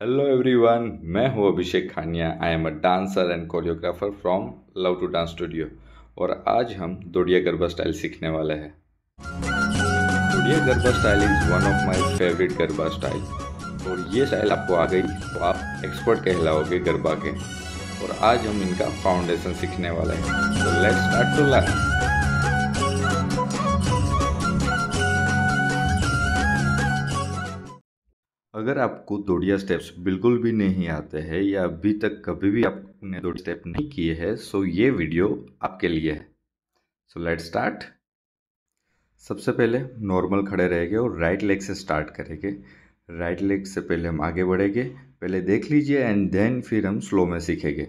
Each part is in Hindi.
हेलो एवरीवन मैं हूँ Abhishek Khania. I am a dancer and choreographer from love to dance studio और आज हम दोडिया गरबा स्टाइल सीखने वाले हैं। Dodiya Garba style is one of my favourite Garba style और ये स्टाइल आपको आ गई तो आप एक्सपर्ट कहलाओगे गरबा के। और आज हम इनका फाउंडेशन सीखने वाले हैं। तो लेट्स स्टार्ट टू लर्न अगर आपको दोडिया स्टेप्स बिल्कुल भी नहीं आते हैं या अभी तक कभी भी आपने दोडिया स्टेप नहीं किए हैं सो ये वीडियो आपके लिए है। सो लेट स्टार्ट सबसे पहले नॉर्मल खड़े रहेंगे और राइट लेग से स्टार्ट करेंगे। राइट लेग से पहले हम आगे बढ़ेंगे। पहले देख लीजिए एंड देन फिर हम स्लो में सीखेंगे।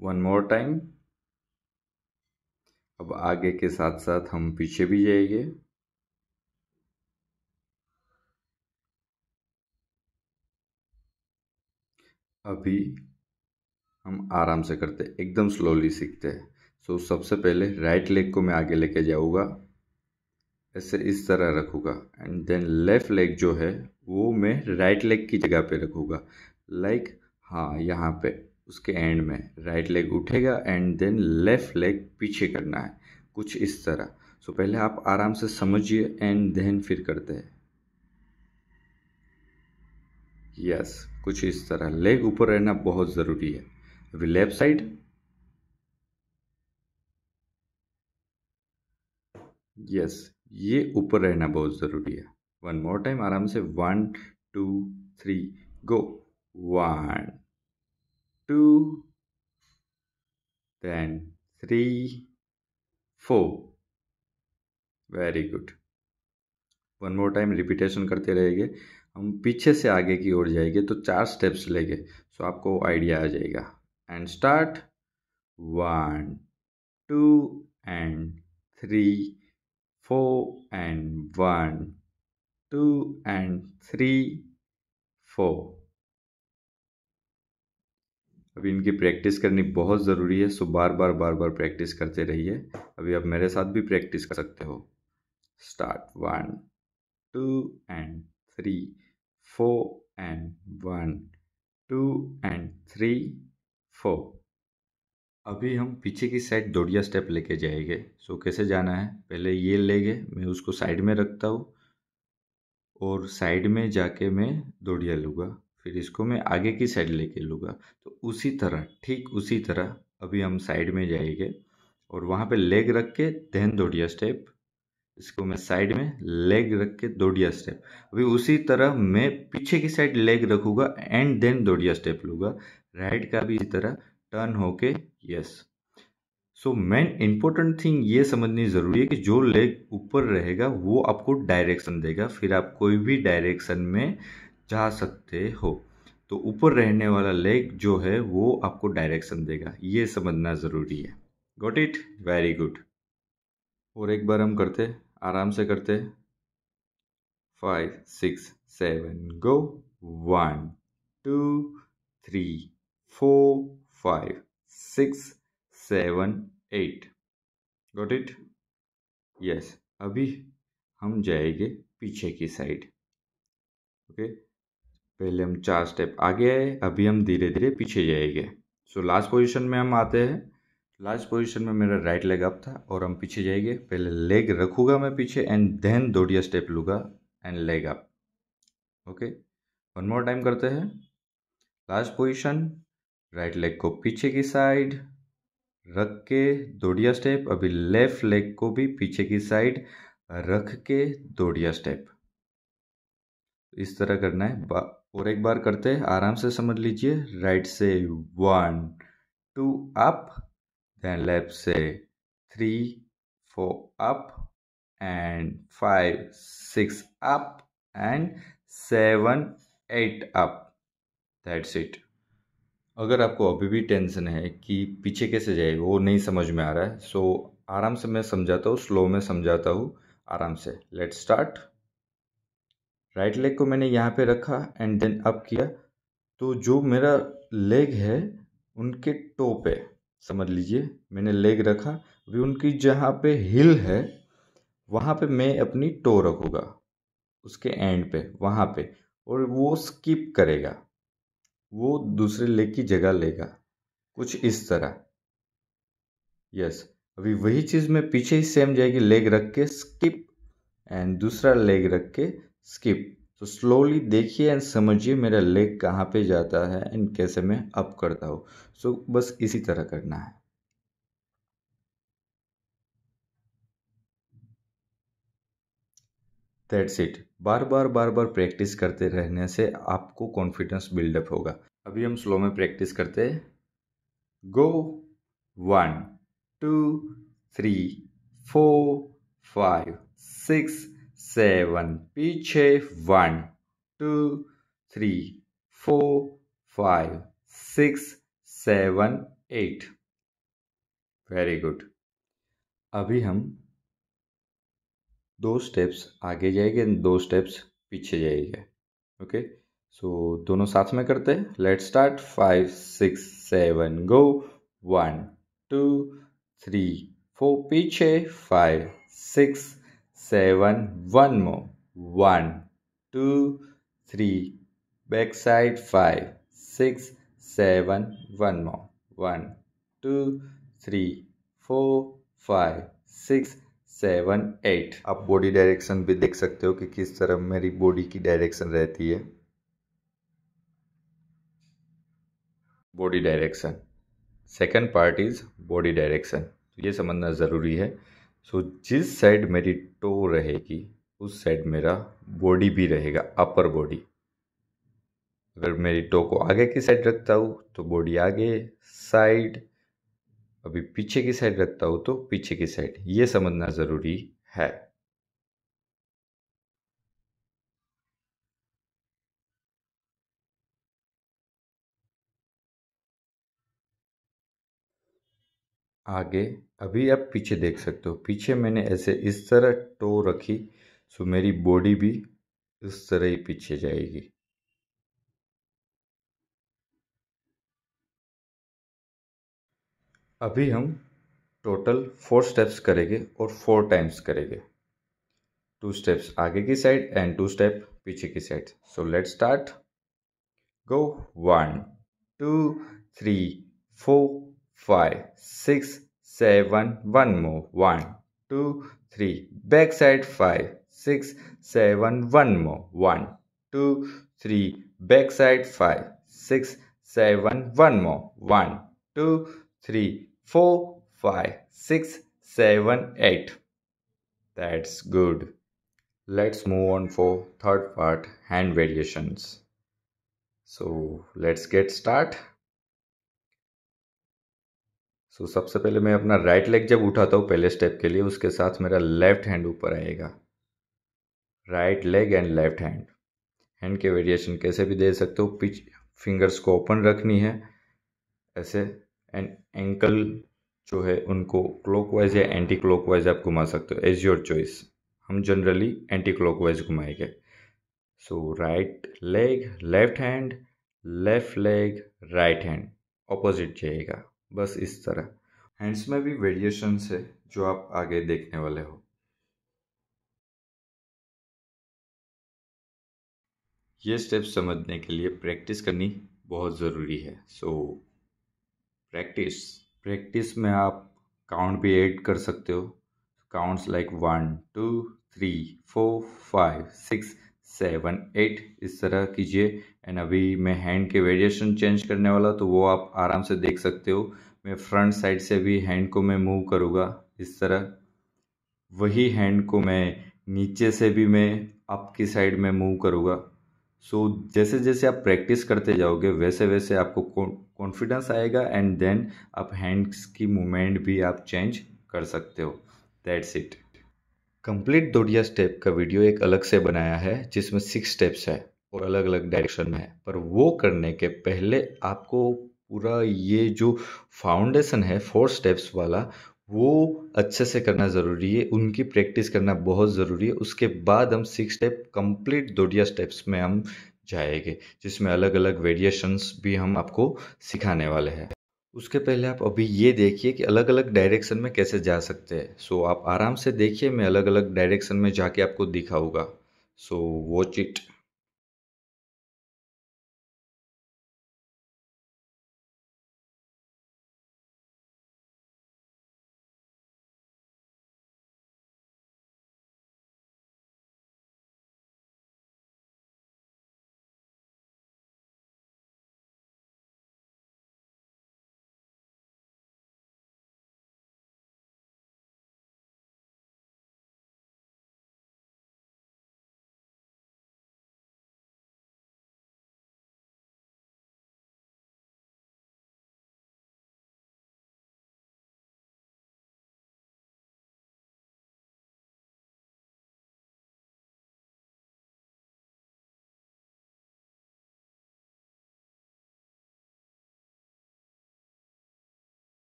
वन मोर टाइम अब आगे के साथ साथ हम पीछे भी जाएँगे। अभी हम आराम से करते हैं एकदम स्लोली सीखते हैं। सो सबसे पहले राइट लेग को मैं आगे लेके जाऊँगा। ऐसे इस तरह रखूँगा। एंड देन लेफ़्ट लेग जो है वो मैं राइट लेग की जगह पे रखूँगा। लाइक like, हाँ यहाँ पे। उसके एंड में राइट लेग उठेगा एंड देन लेफ़्ट लेग पीछे करना है, कुछ इस तरह। सो पहले आप आराम से समझिए एंड देन फिर करते हैं। यस कुछ इस तरह। लेग ऊपर रहना बहुत ज़रूरी है। अभी लेफ़्ट साइड यस ये ऊपर रहना बहुत ज़रूरी है। वन मोर टाइम आराम से। One two three go one two, then three, four. Very good one more time repetition करते रहेंगे हम पीछे से आगे की ओर जाएँगे तो चार स्टेप्स लेंगे। सो आपको आइडिया आ जाएगा। And start one two and three four and one two and three four अभी इनकी प्रैक्टिस करनी बहुत ज़रूरी है, सो बार बार बार बार प्रैक्टिस करते रहिए। अभी आप मेरे साथ भी प्रैक्टिस कर सकते हो। Start one, two and three, four and one, two and three, four. अभी हम पीछे की साइड दौड़िया स्टेप लेके जाएँगे। सो कैसे जाना है? पहले ये लेंगे, मैं उसको साइड में रखता हूँ और साइड में जाके मैं दौड़िया लूँगा। फिर इसको मैं आगे की साइड लेके लूँगा। तो उसी तरह, ठीक उसी तरह अभी हम साइड में जाएँगे और वहाँ पे लेग रख के देन दोडिया स्टेप। इसको मैं साइड में लेग रख के दोडिया स्टेप। अभी उसी तरह मैं पीछे की साइड लेग रखूँगा एंड देन दोडिया स्टेप लूँगा। राइट का भी इसी तरह टर्न होके yes. So main important thing ये समझनी ज़रूरी है कि जो लेग ऊपर रहेगा वो आपको डायरेक्शन देगा। फिर आप कोई भी डायरेक्शन में जा सकते हो। तो ऊपर रहने वाला लेग जो है, वो आपको डायरेक्शन देगा। ये समझना ज़रूरी है। गोट इट वेरी गुड और एक बार हम करते, आराम से करते। Five six seven go one two three four five six seven eight got it yes अभी हम जाएँगे पीछे की साइड ओके okay? पहले हम चार स्टेप आगे आए, अभी हम धीरे धीरे पीछे जाएँगे। सो लास्ट पोजीशन में हम आते हैं। लास्ट पोजीशन में मेरा राइट लेग अप था और हम पीछे जाएँगे। पहले लेग रखूँगा मैं पीछे एंड देन दोडिया स्टेप लूँगा and leg up okay one more time करते हैं। लास्ट पोजीशन राइट लेग को पीछे की साइड रख के दोडिया स्टेप अभी लेफ़्ट लेग को भी पीछे की साइड रख के दोडिया स्टेप इस तरह करना है। और एक बार करते आराम से समझ लीजिए। राइट से one two up then left से three four up and five six up and seven eight up that's it अगर आपको अभी भी टेंशन है कि पीछे कैसे जाएगा, वो नहीं समझ में आ रहा है सो आराम से मैं समझाता हूँ स्लो में समझाता हूँ, आराम से। लेट स्टार्ट राइट लेग को मैंने यहाँ पे रखा एंड देन अप किया। तो जो मेरा लेग है, उनके टो पे समझ लीजिए, मैंने लेग रखा। अभी उनकी जहाँ पे हिल है, वहाँ पे मैं अपनी टो रखूँगा, उसके एंड पे, वहाँ पे। और वो स्किप करेगा। वो दूसरे लेग की जगह लेगा। कुछ इस तरह। यस अभी वही चीज़ मैं पीछे ही सेम जाएगी लेग रख के स्किप एंड दूसरा लेग रख के स्किप तो स्लोली देखिए एंड समझिए मेरा लेग कहाँ पे जाता है एंड कैसे मैं अप करता हूँ। सो so, बस इसी तरह करना है। दैट्स इट बार बार बार बार प्रैक्टिस करते रहने से आपको कॉन्फिडेंस बिल्डअप होगा। अभी हम स्लो में प्रैक्टिस करते हैं। Go one two three four five six seven, पीछे one, two, three, four, five, six, seven, eight. Very good अभी हम दो स्टेप्स आगे जाएँगे दो स्टेप्स पीछे जाएँगे। ओके सो दोनों साथ में करते हैं। Let start five six seven go one two three four पीछे five six seven one more one two three back side five six seven one more one two three four five six seven eight आप बॉडी डायरेक्शन भी देख सकते हो कि किस तरह मेरी बॉडी की डायरेक्शन रहती है। Body direction second part is body direction ये समझना ज़रूरी है। सो जिस साइड मेरी टो रहेगी, उस साइड मेरा बॉडी भी रहेगा अपर बॉडी अगर मेरी टो को आगे की साइड रखता हूँ तो बॉडी आगे साइड अभी पीछे की साइड रखता हूँ तो पीछे की साइड ये समझना ज़रूरी है। आगे, अभी आप पीछे देख सकते हो। पीछे मैंने ऐसे इस तरह टो रखी, सो मेरी बॉडी भी इस तरह ही पीछे जाएगी। अभी हम टोटल फोर स्टेप्स करेंगे और फोर टाइम्स करेंगे। टू स्टेप्स, आगे की साइड एंड टू स्टेप पीछे की side. So let start. Go one, two, three, four five, six, seven. One more. One, two, three. Back side five, six, seven. One more. One, two, three. Back side five, six, seven. One more. One, two, three, four, five, six, seven, eight. That's good. Let's move on for third part hand variations. So let's get start. So so, सबसे पहले मैं अपना राइट लेग जब उठाता हूँ पहले स्टेप के लिए उसके साथ मेरा लेफ़्ट हैंड ऊपर आएगा। Right leg and left hand hand के वेरिएशन कैसे भी दे सकते हो पिच फिंगर्स को ओपन रखनी है ऐसे एंड एंकल जो है उनको क्लॉकवाइज या एंटी क्लॉकवाइज आप घुमा सकते हो एज योर चॉइस हम जनरली एंटी क्लॉकवाइज घुमाएँगे। So right leg left hand left leg right hand opposite जाएगा। बस इस तरह। हैंड्स में भी वेरिएशंस है, जो आप आगे देखने वाले हो। ये स्टेप समझने के लिए प्रैक्टिस करनी बहुत ज़रूरी है। सो प्रैक्टिस प्रैक्टिस में आप काउंट भी ऐड कर सकते हो। Counts like one two three four five six seven eight इस तरह कीजिए। एंड अभी मैं हैंड के वेरिएशन चेंज करने वाला तो वो आप आराम से देख सकते हो। मैं फ्रंट साइड से भी हैंड को मैं मूव करूँगा इस तरह। वही हैंड को मैं नीचे से भी मैं अप की साइड में मूव करूँगा। सो so, जैसे जैसे आप प्रैक्टिस करते जाओगे वैसे वैसे आपको कॉन्फिडेंस आएगा एंड देन आप हैंड्स की मूवमेंट भी आप चेंज कर सकते हो। That's it complete Dodiya step का वीडियो एक अलग से बनाया है जिसमें सिक्स स्टेप्स है। और अलग अलग डायरेक्शन में है। पर वो करने के पहले आपको पूरा ये जो फाउंडेशन है फोर स्टेप्स वाला, वो अच्छे से करना ज़रूरी है, उनकी प्रैक्टिस करना बहुत ज़रूरी है। उसके बाद हम six step complete Dodiya steps में हम जाएँगे, जिसमें अलग अलग वेरिएशंस भी हम आपको सिखाने वाले हैं। उसके पहले आप अभी ये देखिए कि अलग अलग डायरेक्शन में कैसे जा सकते हैं। सो आप आराम से देखिए, मैं अलग अलग डायरेक्शन में जाके आपको दिखाऊँगा। सो वॉच इट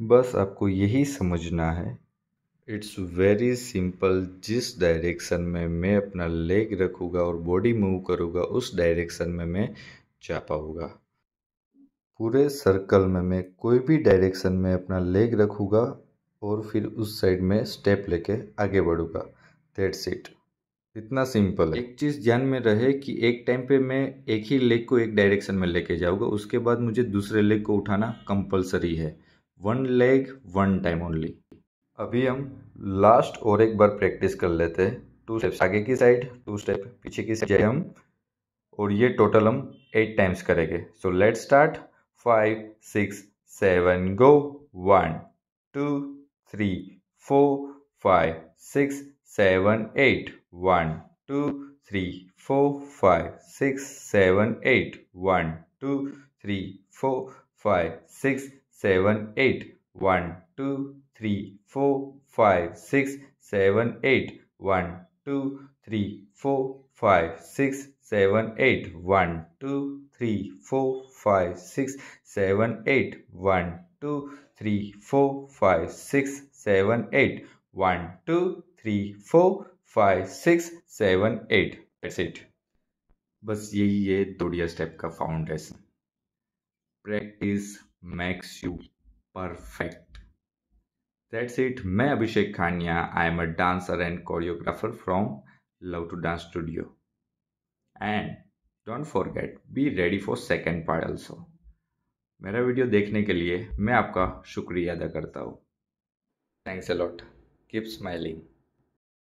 बस आपको यही समझना है। इट्स वेरी सिंपल जिस डायरेक्शन में मैं अपना लेग रखूँगा और बॉडी मूव करूँगा, उस डायरेक्शन में मैं जा पाऊँगा। पूरे सर्कल में मैं कोई भी डायरेक्शन में अपना लेग रखूँगा और फिर उस साइड में स्टेप लेके आगे बढ़ूँगा। दैट्स इट इतना सिंपल है। एक चीज़ ध्यान में रहे कि एक टाइम पे मैं एक ही लेग को एक डायरेक्शन में लेके जाऊँगा, उसके बाद मुझे दूसरे लेग को उठाना कंपलसरी है। One leg, one time only. अभी हम लास्ट और एक बार प्रैक्टिस कर लेते हैं। टू स्टेप्स, आगे की साइड, टू स्टेप, पीछे की साइड हम। और ये टोटल हम एट टाइम्स करेंगे। So let start five six seven go one two three four five six seven eight one two three four five six seven eight one two three four five six 7, 8. 1, 2, 3, 4, 5, 6, 7, 8. 1, 2, 3, 4, 5, 6, 7, 8. 1, 2, 3, 4, 5, 6, 7, 8. 1, 2, 3, 4, 5, 6, 7, 8. 1, 2, 3, 4, 5, 6, 7, 8. That's it. बस यही है दोडिया स्टेप का foundation practice makes you perfect. That's it. मैं Abhishek Khaniya I am a dancer and choreographer from love to dance studio and don't forget be ready for second part also मेरा वीडियो देखने के लिए मैं आपका शुक्रिया अदा करता हूँ. Thanks a lot keep smiling